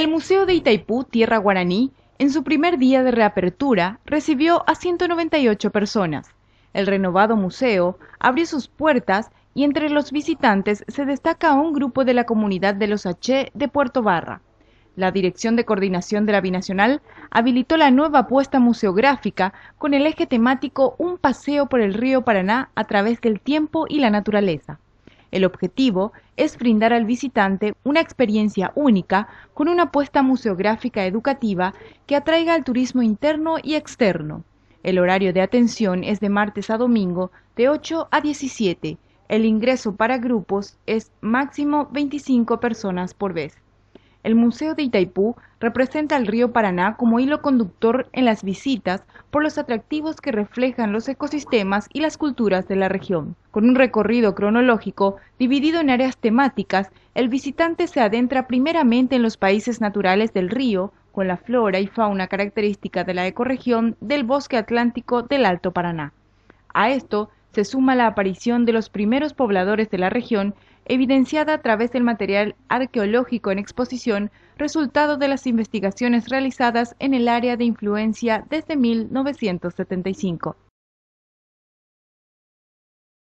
El Museo de Itaipú, Tierra Guaraní, en su primer día de reapertura, recibió a 198 personas. El renovado museo abrió sus puertas y entre los visitantes se destaca un grupo de la comunidad de los H de Puerto Barra. La Dirección de Coordinación de la Binacional habilitó la nueva apuesta museográfica con el eje temático Un paseo por el río Paraná a través del tiempo y la naturaleza. El objetivo es brindar al visitante una experiencia única con una apuesta museográfica educativa que atraiga al turismo interno y externo. El horario de atención es de martes a domingo de 8 a 17. El ingreso para grupos es máximo 25 personas por vez. El Museo de Itaipú representa al río Paraná como hilo conductor en las visitas por los atractivos que reflejan los ecosistemas y las culturas de la región. Con un recorrido cronológico dividido en áreas temáticas, el visitante se adentra primeramente en los países naturales del río, con la flora y fauna característica de la ecorregión del bosque atlántico del Alto Paraná. A esto se suma la aparición de los primeros pobladores de la región evidenciada a través del material arqueológico en exposición, resultado de las investigaciones realizadas en el área de influencia desde 1975.